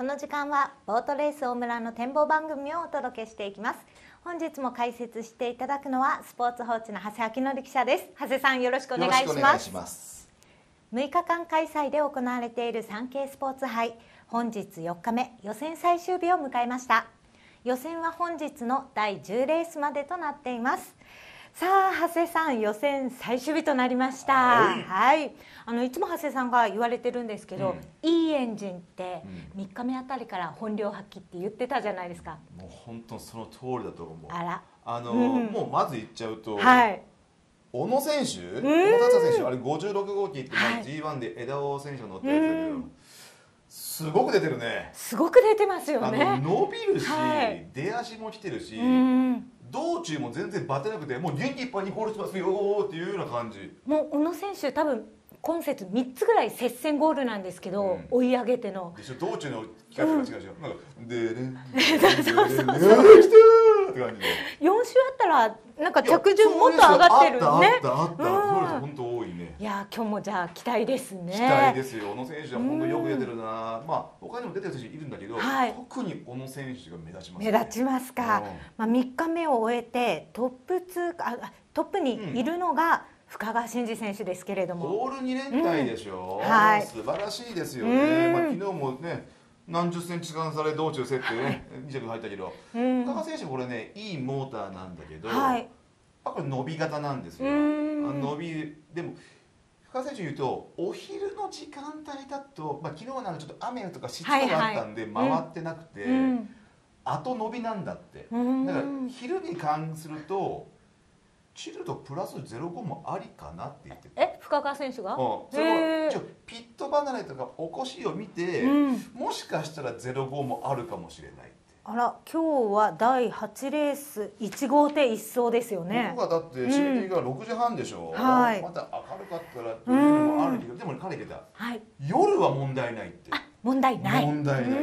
この時間はボートレース大村の展望番組をお届けしていきます。本日も解説していただくのはスポーツ報知の長谷明則記者です。長谷さんよろしくお願いします。ます6日間開催で行われている産経スポーツ杯。本日4日目予選最終日を迎えました。予選は本日の第10レースまでとなっています。さあ長谷さん予選最終日となりました。はい、はい、あのいつも長谷さんが言われてるんですけど、うん、いいエンジンって3日目あたりから本領発揮って言ってたじゃないですか。もう本当その通りだと思う。あら。あの、うん、もうまず言っちゃうとはい。小野選手、小野達也選手、あれ56号機って、はい、G1 で枝尾選手が乗ってやつだけど、すごく出てるね。すごく出てますよね。伸びるし、はい、出足も来てるし、道中も全然バテなくてもう元気いっぱいにゴールしますよっていうような感じ。もう小野選手多分今節3つぐらい接戦ゴールなんですけど、うん、追い上げての。でしょ道中の企画が違うでしょ、うん、なんかでねそうそうそうそうって感じで4週あったらなんか着順もっと上がってるねあったあった、うん、そう本当多いや今日もじゃあ期待ですね。期待ですよ。小野選手は本当よく出てるな、まあ他にも出てる選手いるんだけど、はい、特に小野選手が目立ちます、ね、目立ちますか、まあ3日目を終えてトップ通過トップにいるのが、深川真司選手ですけれども。ゴール2連敗でしょ、うん、はい、素晴らしいですよね、まあ、昨日もね何十センチ間差で道中競ってね2着入ったけど、深川選手これねいいモーターなんだけど、はい、これ伸び型なんですよ。伸びでも深川選手言うとお昼の時間帯だと、まあ、昨日なんかちょっと雨とか湿度があったんで回ってなくて、はいはいうん、後伸びなんだって。だから昼に関するとチルドプラス05もありかなって言ってえ？深川選手が、うん、それもピット離れとか起こしを見て、うん、もしかしたら05もあるかもしれないあら今日は第8レース1号艇1走ですよね。僕はだって締め切りが6時半でしょ、うん、はい、また明るかったらというのもあるけど、でも彼言ってた、はい、夜は問題ないって。問題ない。問題ない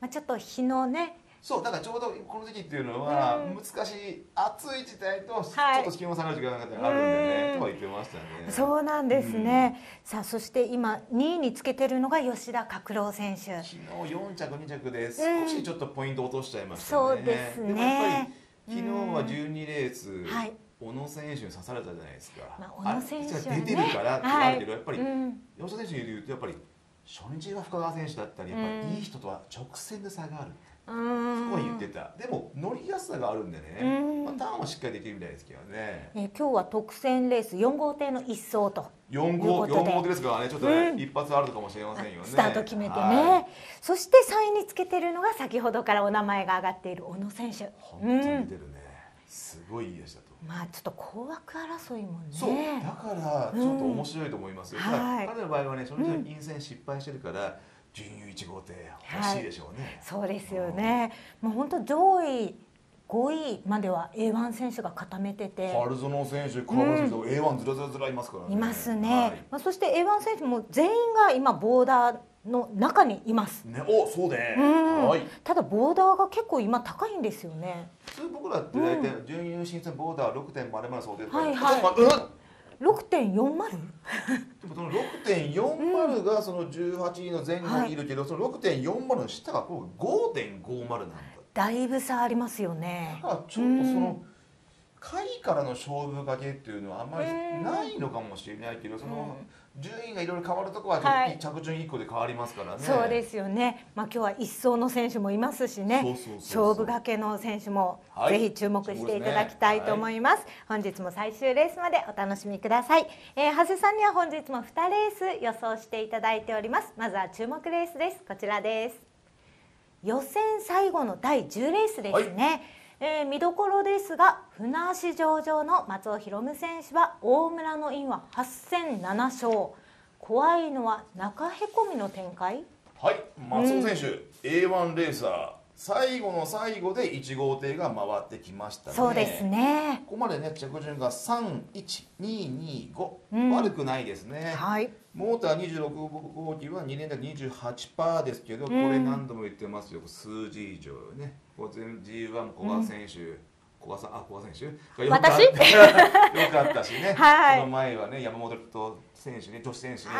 まあ、ちょっと日のねそうだからちょうどこの時期っていうのは難しい暑い時代とちょっと気温下がる時間があるんでね、とは言ってましたね。そうなんですね、うん、さあそして今2位につけてるのが吉田拓郎選手。昨日4着2着で少しちょっとポイント落としちゃいましたね、そうですね。でもやっぱり昨日は12レース、はい。小野選手に刺されたじゃないですか。まあ、小野選手、ね、出てるからってあるけど、はい、やっぱり、うん、吉田選手で言うとやっぱり初日は深川選手だったりやっぱりいい人とは直線で差がある。そこは言ってた。でも乗りやすさがあるんでね、まあ、ターンはしっかりできるみたいですけどね、え今日は特選レース4号艇の一走と。4号 ,4 号艇ですからねちょっとね、一発あるかもしれませんよね。スタート決めてね、はい、そして3位につけてるのが先ほどからお名前が上がっている小野選手。本当に出るね、すごいいいでしたとまあちょっと高枠争いもね。そう。だからちょっと面白いと思いますよ、うん、はい、彼の場合はね初日の陰線失敗してるから、準優1号艇欲しいでしょうね、はい、そうですよね、もう本当上位5位までは A1 選手が固めてて。春園選手川村選手、うん、A1 ずらずらずらいますからね。いますね、はい、まあ、そして A1 選手も全員が今ボーダーの中にいます。ね、お、そうね。はい。ただボーダーが結構今高いんですよね。普通僕らって大体準優審査ボーダー六点までまでそうではいはい。六点四0でもその六点四0がその十八位の前後にいるけど、うん、その六点四0の下が五点五0なんだ。だいぶ差ありますよね。だからちょっとその、下位からの勝負かけっていうのはあんまりないのかもしれないけど、その、順位がいろいろ変わるとこは、はい、着順1個で変わりますからね。そうですよね。まあ今日は一層の選手もいますしね。勝負がけの選手も、ぜひ注目していただきたいと思います。すねはい、本日も最終レースまでお楽しみください。えー、長谷さんには本日も2レース予想していただいております。まずは注目レースです。こちらです。予選最後の第10レースですね。はいえー、見どころですが船足上々の松尾博夢選手は大村のインは8戦7勝。怖いのは中へこみの展開？はい松尾選手、うん、A1 レーサー最後の最後で1号艇が回ってきましたね。そうですね。ここまでね着順が31225、うん、悪くないですね。はい。モーター26号機は2年で28%ですけど、これ何度も言ってますよ。数字以上ね。こ G1 古賀選手、うん、古賀さんあ古賀選手？がよかった。よかったしね、はい、その前はね山本選手ね女子選手ね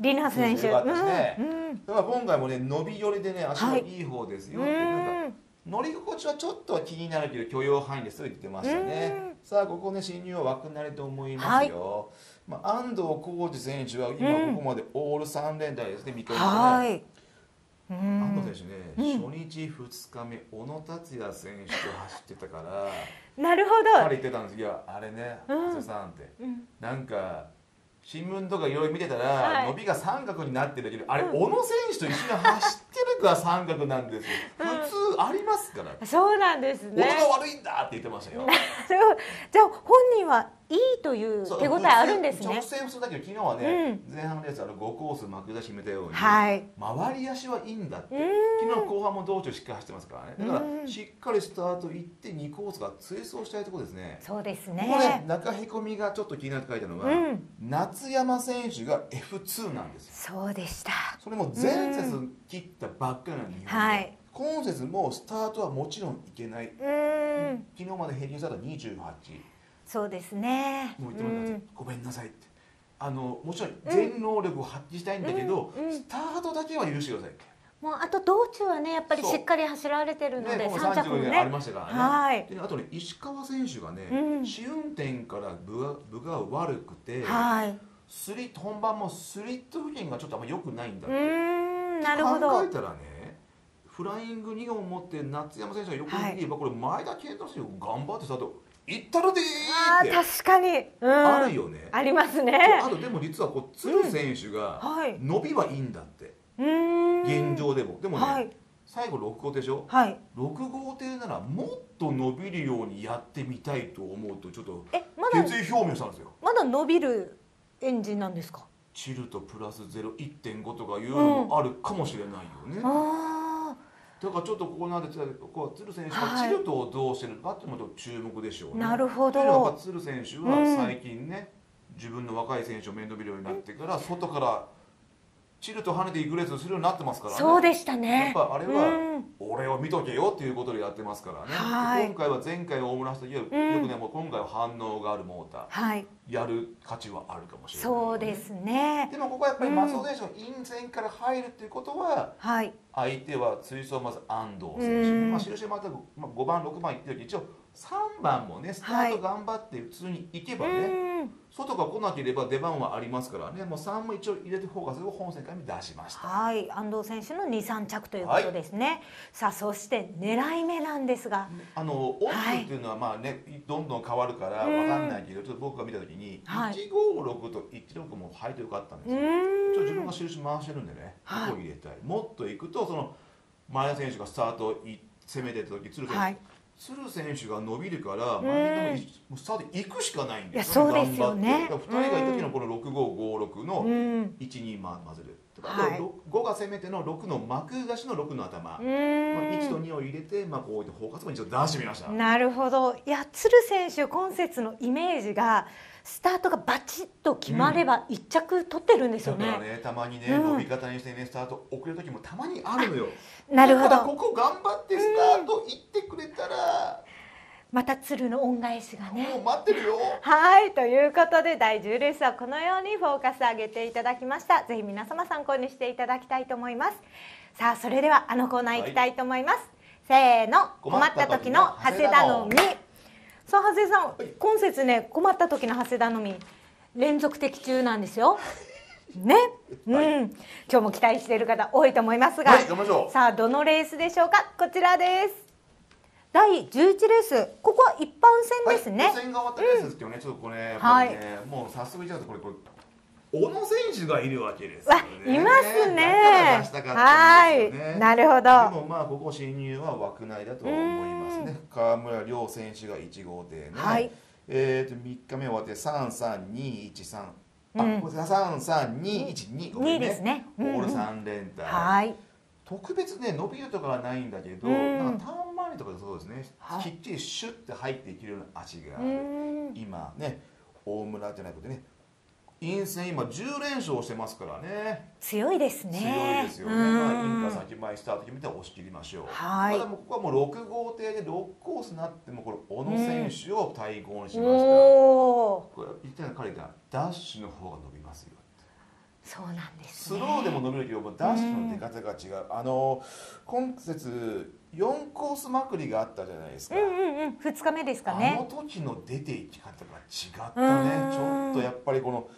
リナ選手。よかったしね、うんうん、だから今回もね伸び寄りでね足のいい方ですよって、はい、なんか乗り心地はちょっと気になるけど許容範囲ですぐ言ってましたね。さあここね侵入は枠なりと思いますよ、はい、まあ、安藤浩二選手は今ここまでオール3連台ですね、見込みはい安藤選手ね、うん、初日2日目小野達也選手と走ってたから なるほど。彼言ってたんです。いやあれね長谷さんって、うん、なんか新聞とかいろいろ見てたら、はい、伸びが三角になってるけどあれ、小野選手と一緒に走ってるから三角なんですよ、普通ありますから。そうなんですね。俺が悪いんだって言ってましたよ。じゃあ本人はいいという手応えあるんですね。直線普通だけど昨日はね、うん、前半のレースあの5コース幕出しめたように、はい、回り足はいいんだって。昨日後半も道中しっかり走ってますからね。だからしっかりスタート行って2コースが追走したいところですね。そうですね。ここね中へこみがちょっと気になって書いたのは、うん、夏山選手が F2 なんですそうでした。それも前節切ったばっかりなのに、はい。今節もスタートはもちろんいけない。昨日まで平均スタート28そうですね。もう言ってもらった、うん、ごめんなさいって。あのもちろん全能力を発揮したいんだけど、スタートだけは許してくださいって。もうあと道中はねやっぱりしっかり走られてるので、ね、3着もね。ありましたからね、はい、であとね石川選手がね、うん、試運転から分が分が悪くて、はい、スリット本番もスリット付近がちょっとあんま良くないんだって。うんなるほど。考えたらねフライング2本持って夏山選手が横にいれば、はい、これ前田健太選手頑張ってスタート行ったるであ確かに、うん、あるよね。ありますね。あとでも実はこう鶴選手が伸びはいいんだって、うん、現状でも。でもね、はい、最後6号艇でしょ、はい、6号艇ならもっと伸びるようにやってみたいと思うとちょっと決意表明したんですよ。まだ伸びるエンジンなんですかチルトプラス01.5とかいうのもあるかもしれないよね、うんだからちょっとここなんでこう鶴選手がチルトをどうしてるかっていうのも注目でしょうね。なるほど。やっぱ鶴選手は最近ね、うん、自分の若い選手を面倒見るようになってから外からチルと跳ねていくレースするようになってますからね。そうでしたね。やっぱあれは、俺を見とけよっていうことでやってますからね、今回は前回大村さんよくね、もう今回は反応があるモーター、はい、やる価値はあるかもしれない、ね、そうですね。でもここはやっぱり松尾選手のイン前から入るっていうことは、はい、相手は追走まず安藤選手、まあ、印また5番6番いってるけど一応3番もねスタート頑張って普通に行けばね、はい、外が来なければ出番はありますからね。もう3も一応入れてフォーカスを本戦会に出しました。はい。安藤選手の23着ということですね、はい、さあそして狙い目なんですが。あのオッっていうのはまあね、はい、どんどん変わるから分かんないけど、ちょっと僕が見た時に、はい、156と16も入ってよかったんですよ。ちょっと自分が印回してるんでねここ入れたい、もっといくとその前田選手がスタート攻めてた時鶴選手、鶴選手が伸びるから前にもスタート行くしかないんですよ、ね、そうですよね。2人がいた時のこの6556の12ま混ぜるはい、5が攻めての6の幕出しの6の頭、まあ、1と2を入れて、まあ、こういった包括も一応出してみました。なるほど。いや鶴選手今節のイメージがスタートがバチッと決まれば一着取ってるんですよね。だからねたまにね、伸び方にしてねスタート遅れる時もたまにあるのよ。なるほど。ここ頑張ってスタート行ってくれたら。また鶴の恩返しがね。待ってるよ。はいということで第10レースはこのようにフォーカス上げていただきました。ぜひ皆様参考にしていただきたいと思います。さあそれではあのコーナー行きたいと思います。はい、せーの困った時の長谷田のみ。さあ長谷さん、はい、今節ね困った時の長谷田のみ連続的中なんですよ。ね、はい、うん、今日も期待している方多いと思いますが、はい、さあどのレースでしょうかこちらです第十一レースここは一般戦ですね、はい、予選が終わったレースですけどね、うん、ちょっとこれ、ね、はい、もう早速言っちゃうとこれこれ小野選手がいるわけです、ね、いますね。はい、なるほど。でもまあここ進入は枠内だと思いますね。川村亮選手が1号艇ね。はい、えっ、ー、と3日目終わって三三二一三。あ、三三二一二ごめんね。ですね。オール三連単。はい。特別ね伸びるとかはないんだけど、なんかターン周りとかそうですね、きっちりシュッて入っていけるような足がある。今ね大村じゃなくてね陰線今10連勝してますからね。強いですね。強いですよね、まあ、インカ先前スタート決めて押し切りましょう、はい、ただここはもう6号艇で6コースになってもこれ小野選手を対抗にしました、うん、これ言ったように彼がダッシュの方が伸びますよ。そうなんです、ね、スローでも伸びるけどもダッシュの出方が違う、うん、あの今節4コースまくりがあったじゃないですか、うんうんうん、2日目ですかね。あの時の出ていき方が違ったね。ちょっとやっぱりこの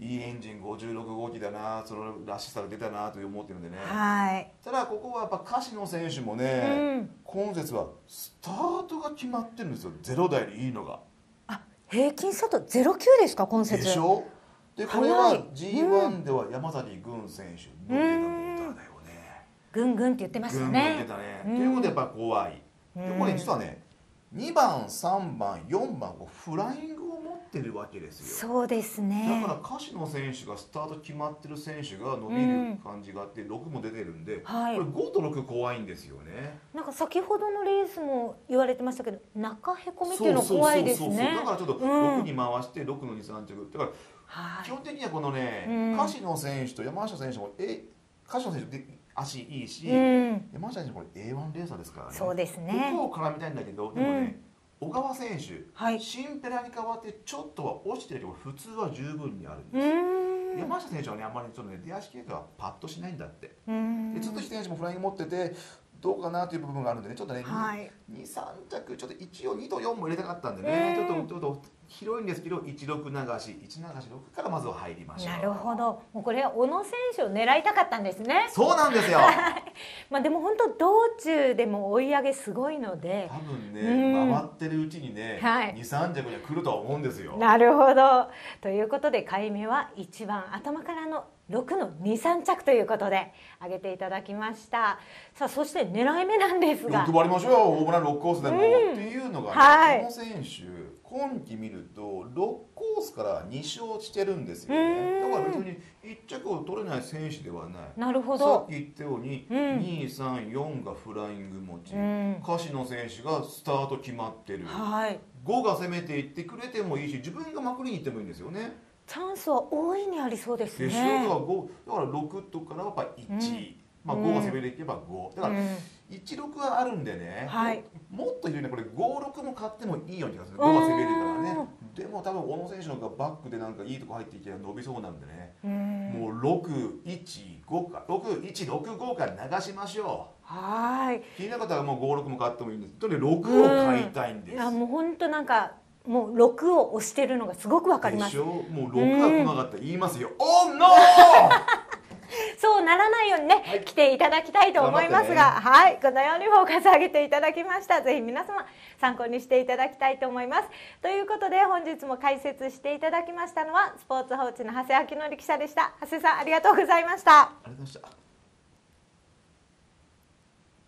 いいエンジン56号機だな。そのらしさが出たなと思ってるんでね、はい、ただここはやっぱ柏野選手もね、うん、今節はスタートが決まってるんですよ。ゼロ台でいいのが。あ平均外ゼロ九ですか？今節。でしょ？でこれは G1 では山崎軍選手乗ってたモーターだよねぐんぐんって言ってましたね。ぐんぐんってたね、ということでやっぱ怖い。でこれ実はね2番3番4番をフライングってるわけですよ。そうですね。だから柏野選手がスタート決まってる選手が伸びる感じがあって、うん、6も出てるんで、はい、これ5と6怖いんですよね。なんか先ほどのレースも言われてましたけど中へこみっていうの怖いですね。だからちょっと6に回して6の23着だから、基本的にはこのね、うん、柏野選手と山下選手もえ柏野選手で足いいし、うん、山下選手これ A1 レーサーですからね。そうですね。ここを絡みたいんだけどでもね、小川選手、はい、シンペラに変わってちょっとは落ちてるけど普通は十分にあるんです。山下選手はねあんまりちょっとね出足系がパッとしないんだって。でずっと選手もフライング持っててどうかなという部分があるんでねちょっとね、はい、23着ちょっと一応2と4も入れたかったんでねちょっとちょっと広いんですけど16流し1流し6からまずは入りましょうなるほど。もうこれは小野選手を狙いたかったんですね。そうなんですよ。まあでも本当道中でも追い上げすごいので。多分ね、うん、回ってるうちにね、はい、23着には来るとは思うんですよ。なるほど。ということで回目は一番頭からの6の23着ということで上げていただきました。さあそして狙い目なんですが。配りましょうよ。ホームラン6コースでも、うん、っていうのが、ね、はい、この選手今季見ると6コースから2勝してるんですよね。だから別に1着を取れない選手ではない。なるほど。さっき言ったように、うん、234がフライング持ち、うん、柏野選手がスタート決まってる、はい、5が攻めていってくれてもいいし自分がまくりに行ってもいいんですよねチャンスは大いにありそうですね。でしょだから6とかやっぱ1、うん。まあ、5が攻めでいけば5だから16はあるんでね、はい、もっと言うねこれ56も買ってもいいような気がする。5が攻めるからね。でも多分小野選手の方がバックでなんかいいとこ入っていけば伸びそうなんでね。もう615か。6165から流しましょう。はい。気になる方はもう56も買ってもいいんです。とにかく6を買いたいんです、いやもう本当なんかもう6を押してるのがすごくわかります。もう6が来なかった。ら言いますよ。お、ん、そうならないようにね、はい、来ていただきたいと思いますが、ね、はい。このようにフォーカス上げていただきました。ぜひ皆様参考にしていただきたいと思います。ということで本日も解説していただきましたのはスポーツ報知の長谷明則記者でした。長谷さんありがとうございました。ありがとうございました